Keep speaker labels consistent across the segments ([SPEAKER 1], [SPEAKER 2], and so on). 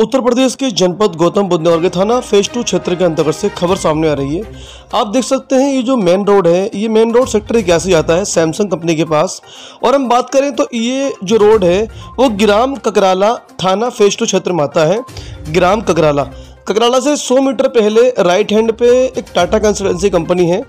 [SPEAKER 1] उत्तर प्रदेश के जनपद गौतम बुद्ध नगर के थाना फ़ेज़ टू क्षेत्र के अंतर्गत से खबर सामने आ रही है। आप देख सकते हैं, ये जो मेन रोड है, ये मेन रोड सेक्टर इक्यासी आता है सैमसंग कंपनी के पास। और हम बात करें तो ये जो रोड है, वो ग्राम ककराला थाना फ़ेज़ टू क्षेत्र में आता है। ग्राम ककराला। ककराला से 100 मीटर पहले राइट हैंड पे एक टाटा कंसल्टेंसी कंपनी है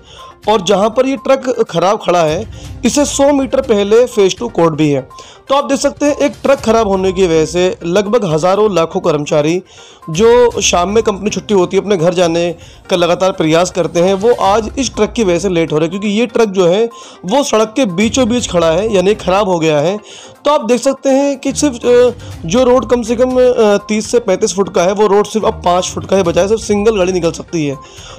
[SPEAKER 1] और जहाँ पर ये ट्रक खराब खड़ा है, इसे 100 मीटर पहले फ़ेज़ टू कोर्ट भी है। तो आप देख सकते हैं, एक ट्रक खराब होने की वजह से लगभग हज़ारों लाखों कर्मचारी जो शाम में कंपनी छुट्टी होती है, अपने घर जाने का लगातार प्रयास करते हैं, वो आज इस ट्रक की वजह से लेट हो रहे हैं, क्योंकि ये ट्रक जो है, वो सड़क के बीचों बीच खड़ा है, यानी ख़राब हो गया है। तो आप देख सकते हैं कि सिर्फ़ जो रोड कम से कम तीस से पैंतीस फुट का है, वो रोड सिर्फ़ अब पाँच फुट का है, बजाय सिर्फ़ सिंगल गाड़ी निकल सकती है।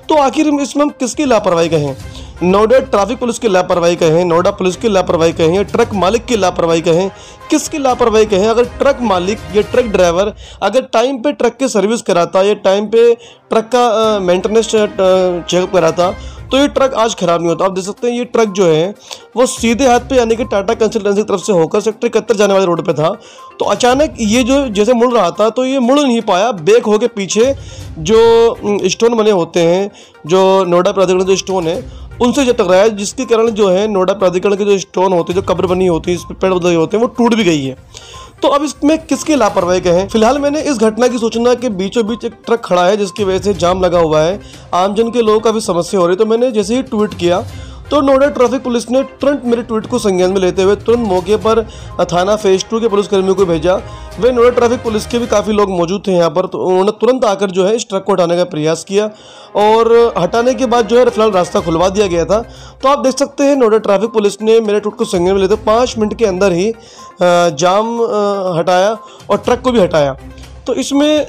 [SPEAKER 1] तो आखिर इसमें हम किसकी लापरवाही कहें? नोएडा ट्रैफ़िक पुलिस की लापरवाही कहें, नोएडा पुलिस की लापरवाही कहें ट्रक मालिक की लापरवाही कहें, किसकी लापरवाही कहें? अगर ट्रक मालिक या ट्रक ड्राइवर अगर टाइम पे ट्रक की सर्विस कराता या टाइम पे ट्रक का मेंटेनेंस चेकअप कराता तो ये ट्रक आज खराब नहीं होता। आप देख सकते हैं ये ट्रक जो है, वो सीधे हाथ पे यानी कि टाटा कंसल्टेंसी की तरफ़ से होकर सेक्टर इकहत्तर जाने वाले रोड पे था। तो अचानक ये जो, जैसे मुड़ रहा था तो ये मुड़ नहीं पाया। बेक होके पीछे जो स्टोन बने होते हैं, जो नोएडा प्राधिकरण जो स्टोन है उनसे जो टकराया जिसके कारण जो है नोएडा प्राधिकरण के जो स्टोन होते हैं, जो कब्र बनी होती है पेड़ पौधे होते हैं, वो टूट भी गई है। तो अब इसमें किसकी लापरवाही कहें? फ़िलहाल मैंने इस घटना की सूचना के बीचों बीच एक ट्रक खड़ा है, जिसकी वजह से जाम लगा हुआ है। आमजन के लोगों का भी समस्या हो रही है तो मैंने जैसे ही ट्वीट किया तो नोएडा ट्रैफ़िक पुलिस ने तुरंत मेरे ट्वीट को संज्ञान में लेते हुए तुरंत मौके पर थाना फ़ेज़ टू के पुलिसकर्मियों को भेजा। वे नोएडा ट्रैफ़िक पुलिस के भी काफ़ी लोग मौजूद थे यहाँ पर तो उन्होंने तुरंत आकर जो है इस ट्रक को हटाने का प्रयास किया और हटाने के बाद जो है फ़िलहाल रास्ता खुलवा दिया गया था। तो आप देख सकते हैं नोएडा ट्रैफ़िक पुलिस ने मेरे ट्वीट को संज्ञान में लेते हुए पाँच मिनट के अंदर ही जाम हटाया और ट्रक को भी हटाया। तो इसमें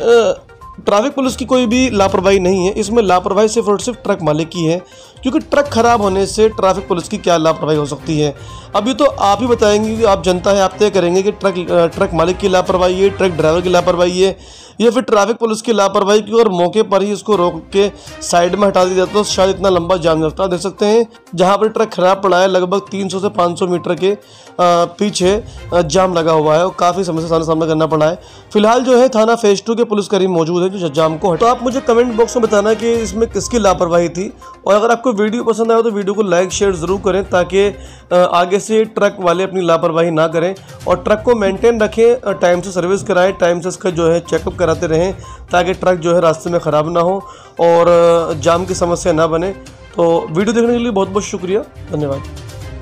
[SPEAKER 1] ट्रैफ़िक पुलिस की कोई भी लापरवाही नहीं है। इसमें लापरवाही सिर्फ़ और सिर्फ़ ट्रक मालिक की है, क्योंकि ट्रक खराब होने से ट्रैफ़िक पुलिस की क्या लापरवाही हो सकती है? अभी तो आप ही बताएँगे कि आप जनता है, आप तय करेंगे कि ट्रक ट्रक मालिक की लापरवाही है, ट्रक ड्राइवर की लापरवाही है, या फिर ट्रैफ़िक पुलिस की लापरवाही की और मौके पर ही इसको रोक के साइड में हटा दिया जाता तो शायद इतना लंबा जाम जाता देख सकते हैं, जहाँ पर ट्रक खराब पड़ा है, लगभग 300 से 500 मीटर के पीछे जाम लगा हुआ है, और काफ़ी समस्या का सामना करना पड़ा है। फ़िलहाल जो है, थाना फ़ेज़ टू के पुलिसकर्मी मौजूद है, जो जाम को तो आप मुझे कमेंट बॉक्स में बताना कि इसमें किसकी लापरवाही थी, और अगर आपको वीडियो पसंद आया तो वीडियो को लाइक, शेयर ज़रूर करें, ताकि आगे से ट्रक वाले अपनी लापरवाही ना करें और ट्रक को मेंटेन रखें टाइम से सर्विस कराएँ टाइम से इसका जो है चेकअप कराते रहें, ताकि ट्रक जो है रास्ते में ख़राब ना हो और जाम की समस्या ना बने। तो वीडियो देखने के लिए बहुत बहुत शुक्रिया। धन्यवाद।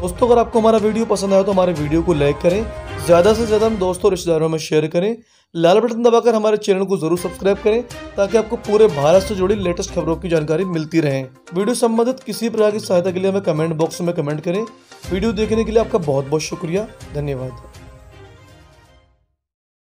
[SPEAKER 1] दोस्तों, अगर आपको हमारा वीडियो पसंद आया तो हमारे वीडियो को लाइक करें। ज़्यादा से ज़्यादा हम दोस्तों रिश्तेदारों में शेयर करें। लाल बटन दबाकर हमारे चैनल को ज़रूर सब्सक्राइब करें, ताकि आपको पूरे भारत से जुड़ी लेटेस्ट खबरों की जानकारी मिलती रहे। वीडियो संबंधित किसी प्रकार की सहायता के लिए हमें कमेंट बॉक्स में कमेंट करें। वीडियो देखने के लिए आपका बहुत बहुत शुक्रिया। धन्यवाद।